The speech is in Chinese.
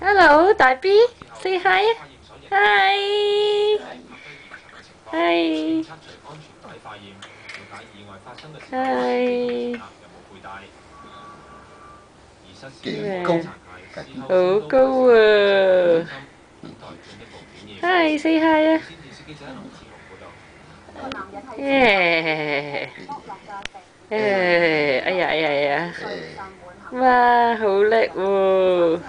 Hello，大 B，say hi 啊，hi，hi，hi，幾高？好高啊！hi，say hi 啊，耶，耶，哎呀哎呀哎呀，哇，好叻喎！